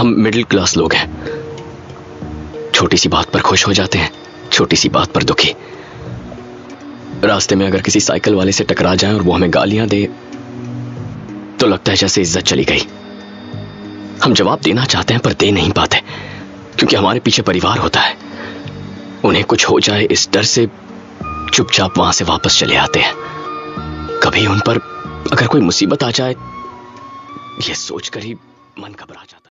हम middle class लोग हैं। छोटी सी बात पर खुश हो जाते हैं, छोटी सी बात पर दुखी। रास्ते में अगर किसी साइकिल वाले से टकरा जाए और वो हमें गालियाँ दे तो लगता है जैसे इज़्ज़त चली गई। हम जवाब देना चाहते हैं पर दे नहीं पाते, क्योंकि हमारे पीछे परिवार होता है। उन्हें कुछ हो जाए, इस डर से चुपचाप वहाँ से वापस चले आते हैं। कभी उन पर अगर कोई मुसीबत आ जाए यह सोचकर ही मन घबरा जाता